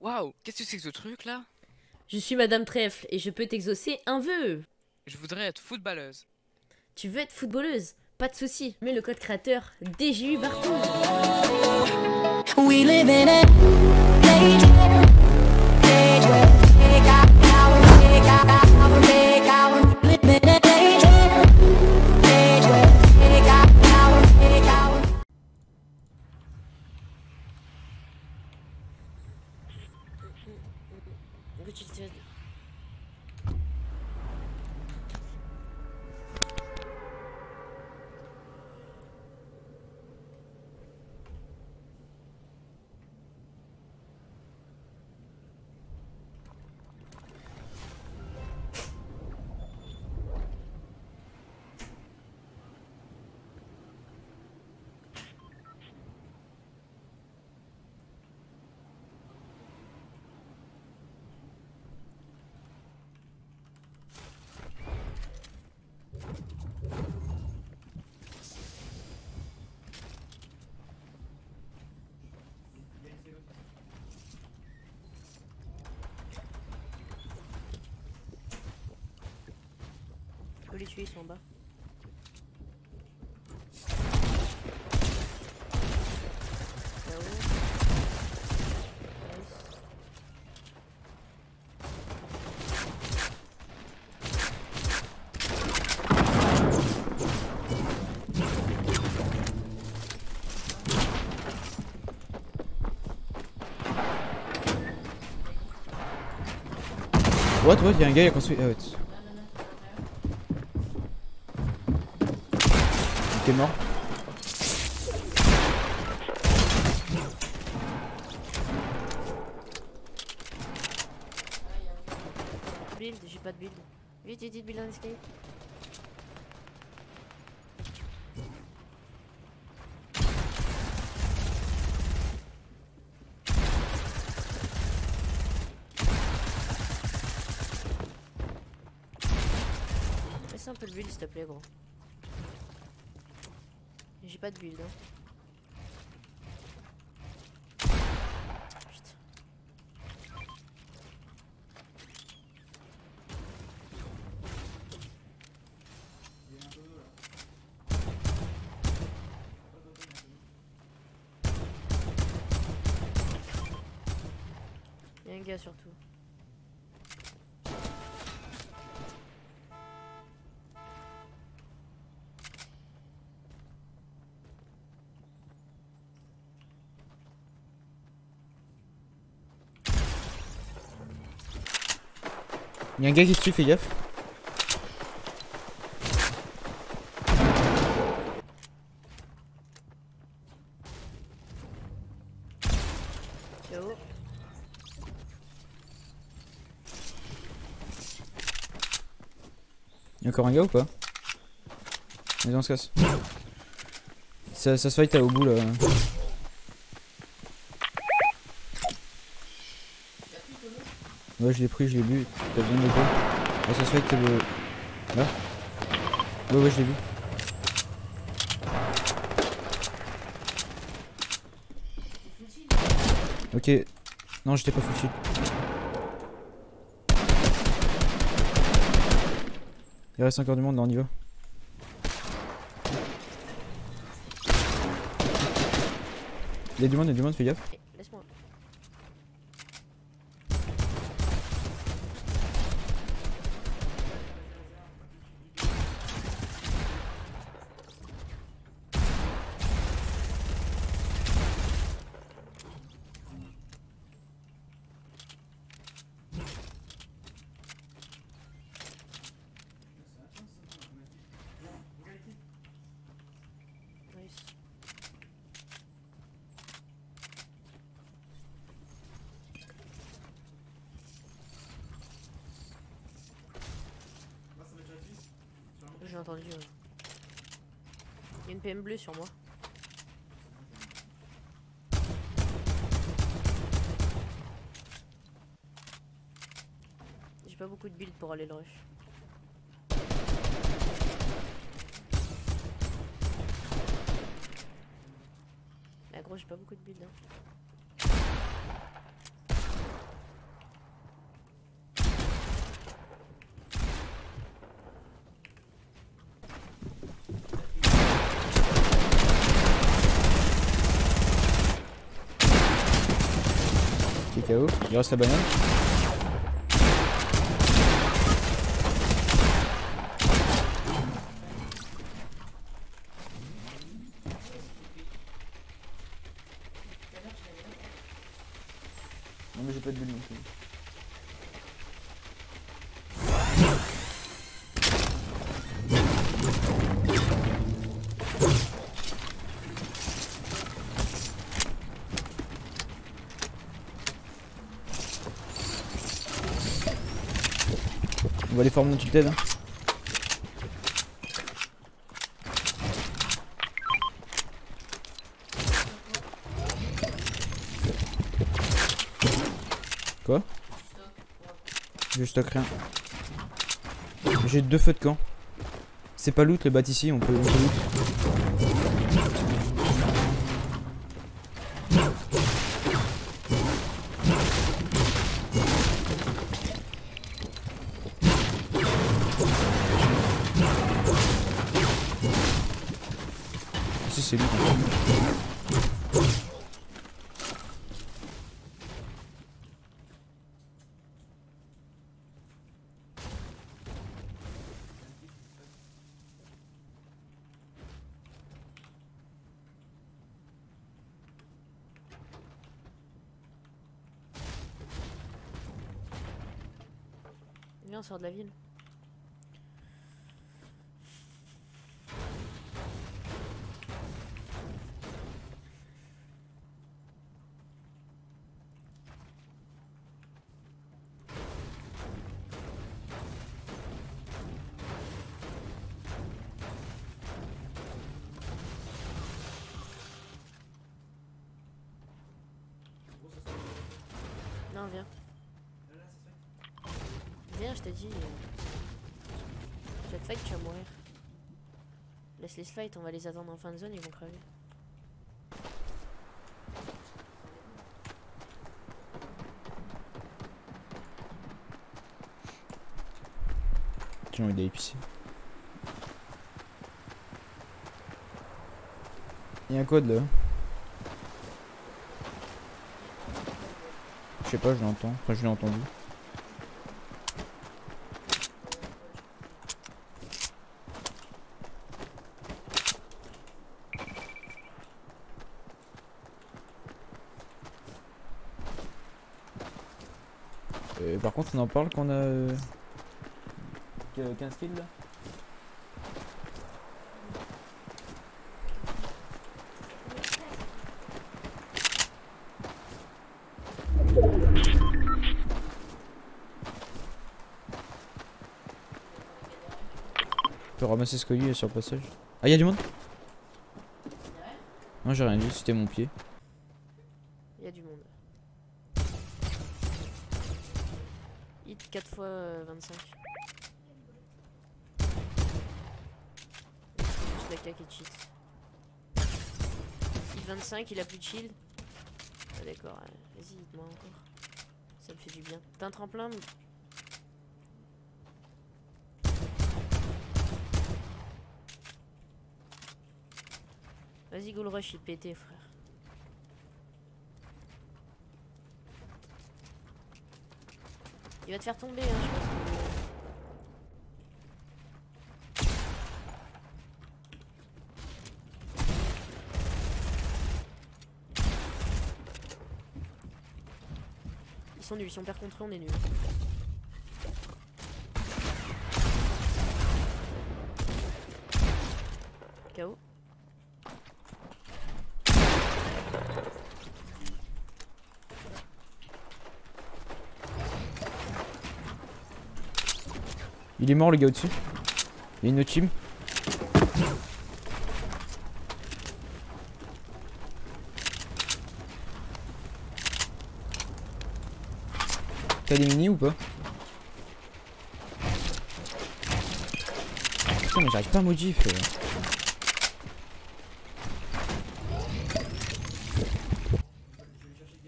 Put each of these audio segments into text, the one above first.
Waouh, qu'est-ce que c'est que ce truc là? Je suis Madame Trèfle et je peux t'exaucer un vœu. Je voudrais être footballeuse. Tu veux être footballeuse? Pas de souci. Mets le code créateur DJU partout. We live in a take take take les tuer, ils sont en bas. What, what, y'a un gars qui a construit. Ah, ouais. Est mort. Build, j'ai pas de build. Vite, vite, vite, build un escape. Un peu le build s'il te plaît gros. Pas de build hein. Putain. Y'a un gars surtout. Y'a un gars qui se tue, fais gaffe. Y'a encore un gars ou pas? Vas-y, on se casse. Ça, ça se fight là au bout là. Ouais, je l'ai pris, je l'ai bu. T'as de quoi Ah, ça se fight le. Là Ouais, ouais, je l'ai vu. Ok. Non, j'étais pas shield. Il reste encore du monde, là, on y va. Il y a du monde, il y a du monde, fais gaffe. J'ai entendu. Il y a une PM bleue sur moi. J'ai pas beaucoup de build pour aller le rush. Ah gros j'ai pas beaucoup de build hein. Il reste la banane. Non mais j'ai pas de bulle non plus. Va aller former tilted. Hein. Quoi? Je stocke rien. J'ai deux feux de camp. C'est pas loot le ici, on peut, on peut loot. Sort de la ville. Non, viens. Viens, je t'ai dit. euh, Cette fight, tu vas mourir. Laisse les fight, on va les attendre en fin de zone, ils vont crever. J'ai envie d'aller pisser. Il y a un code là. Je sais pas, je l'entends. Enfin, je l'ai entendu. Par contre, on en parle qu'on a euh, que- 15 kills là On peut ramasser ce colis là, sur le passage. Ah, y'a du monde? Non, j'ai rien dit, c'était mon pied. Il y a du monde. Hit 4 fois euh, 25. C'est juste la caque et cheat. Hit 25, il a plus de shield. Ah, D'accord, vas-y, hit-moi encore. Ça me fait du bien. T'as un tremplin Vas-y, Gold Rush, il pété, frère. Il va te faire tomber, hein, je pense. Ils sont nuls, si on perd contre eux, on est nuls. KO. Il est mort le gars au-dessus. Il y a une autre team. T'as des mini ou pas? Putain mais j'arrive pas à modif.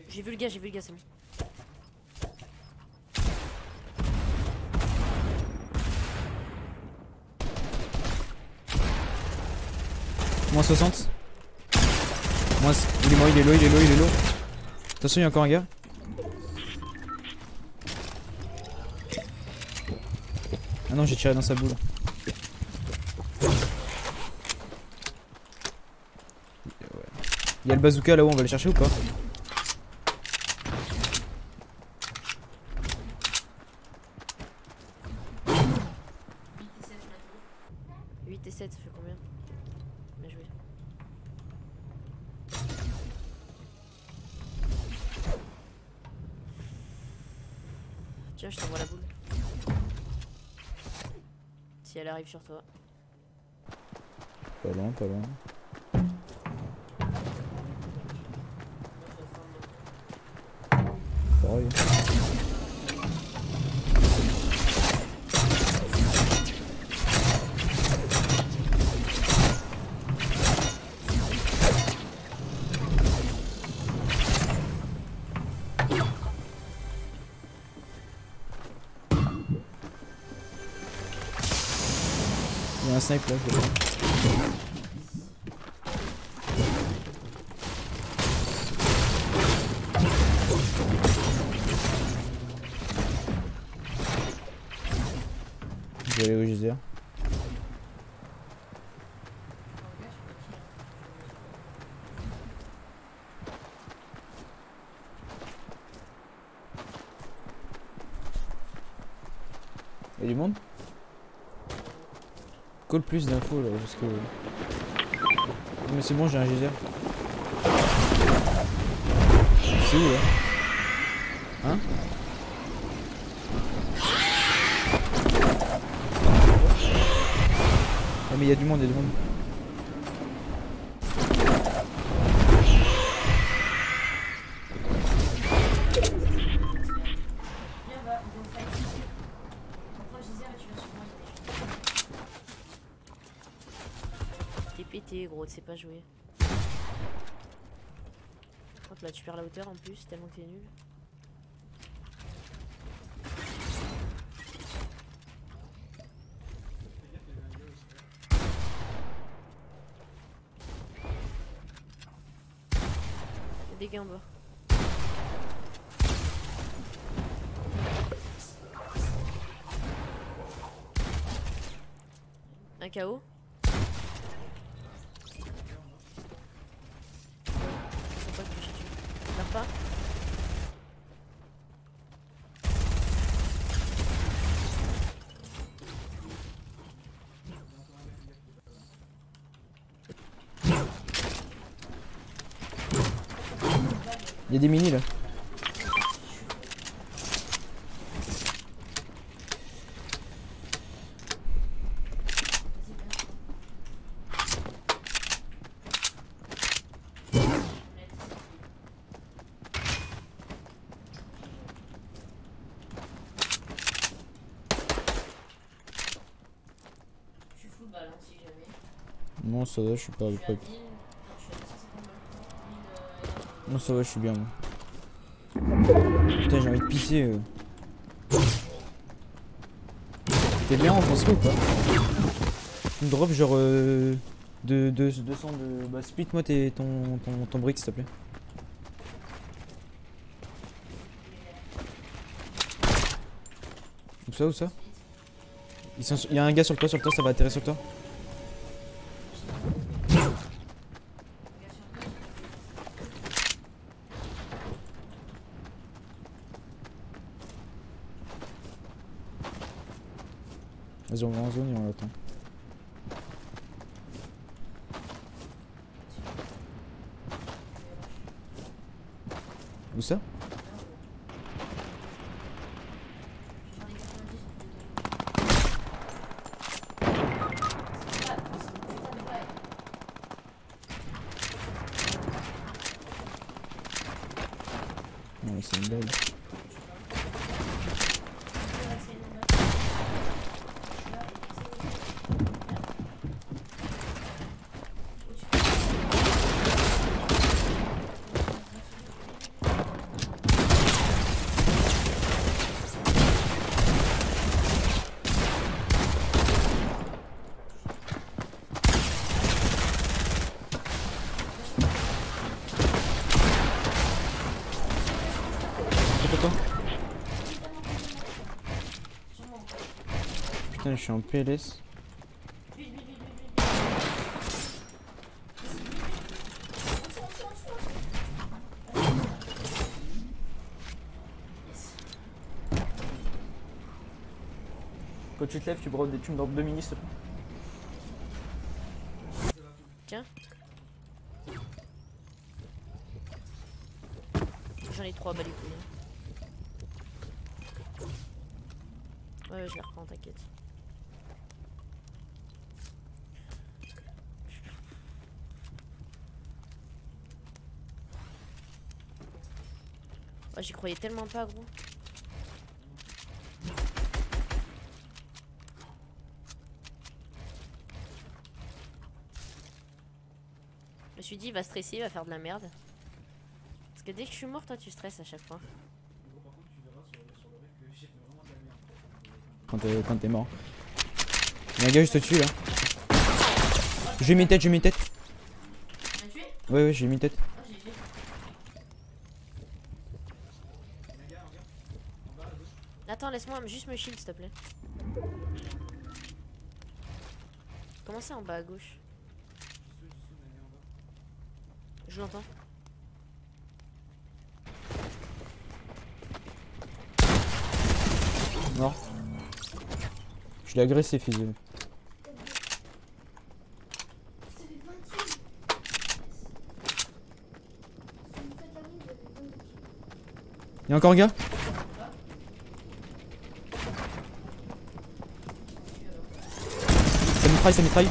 J'ai vu le gars, j'ai vu le gars, c'est bon. 60. Il est mort, il est low, il est low, il est low. Attention, il y a encore un gars. Ah non, j'ai tiré dans sa boule. Il y a le bazooka là-haut, on va le chercher ou pas? Si elle arrive sur toi. Pas loin, pas loin. Pareil. Snipe là. je. Je vais aller. Il y a du monde? Call plus d'infos là parce que. Mais c'est bon, j'ai un geyser. C'est où là Hein Ah mais il y a du monde, il y du monde. Tu perds la hauteur en plus, tellement que t'es nul. Y'a des gars en bas. Un KO C'est pas que je tue. Meurs pas Il y a des mini là. Je suis full balance si jamais. Non, ça va, je suis pas le à peuple. 1000. Non, je suis à 250 Non, ça va, je suis bien moi. Putain, j'ai envie de pisser. euh. T'es bien en construit ou pas? Tu me drop genre euh, de, de, 200 de. Bah, split moi ton, ton, ton brick s'il te plaît. Où ça, où ça? Il y a un gars sur le toit, sur le toit, ça va atterrir sur le toit. Vas-y, on va en zone et on l'attend. Où ça Non, mais c'est une blague. Attends, attends. Je suis en PLS. Quand tu te lèves, tu redis- tu me donnes deux minutes, plaît. J'en ai trois, bah coup. Ouais, ouais, je les reprends, t'inquiète. J'y croyais tellement pas, gros. Je me suis dit, il va stresser, il va faire de la merde. Parce que dès que je suis mort, toi tu stresses à chaque fois. Quand t'es quand t'es mort. Il y a un gars juste au-dessus là. J'ai mis tête, j'ai mis tête. Ouais, ouais, j'ai mis tête. Laisse-moi juste me shield s'il te plaît. Comment ça en bas à gauche? Je l'entends. Mort. Je l'ai agressé, de. Y'a encore un gars Ça mitraille, ça mitraille.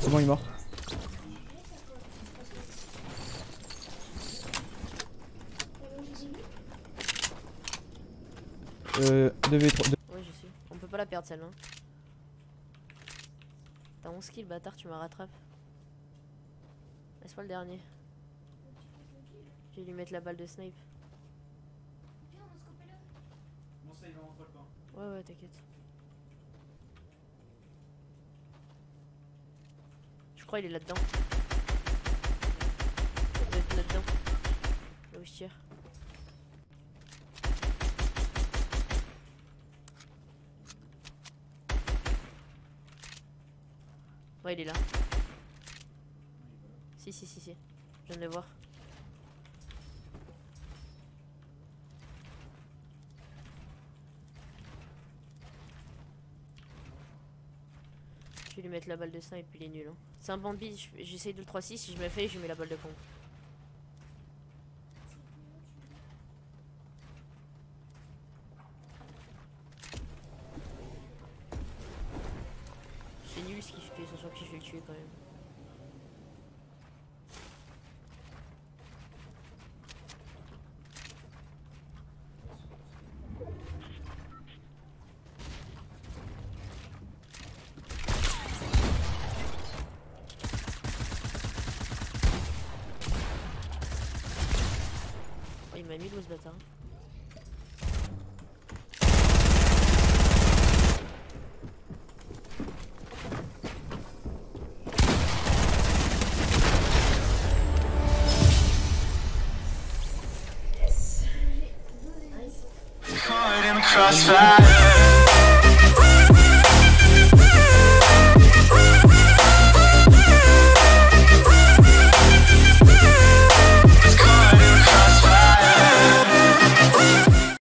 C'est bon, il est mort. Euh, 2v3. Ouais, je sais. On peut pas la perdre celle-là. T'as 11 kills, bâtard, tu m'as rattrapé. Laisse-moi le dernier. Je vais lui mettre la balle de snipe. Ouais, ouais, t'inquiète. Crois qu'il est là-dedans. Il là-dedans. Là où tire. Ouais, il est là. Si, si, si, si. Je viens de le voir. Vais lui mettre la balle de 5 et puis il est nul. hein. C'est un je- j'essaye de le 3-6, si je me fais, je lui mets la balle de pompe. C'est nul ce qu'il fait, c'est sûr que je vais le tuer quand même. Oh, il m'a mis l'eau ce bâtard. Caught in the crossfire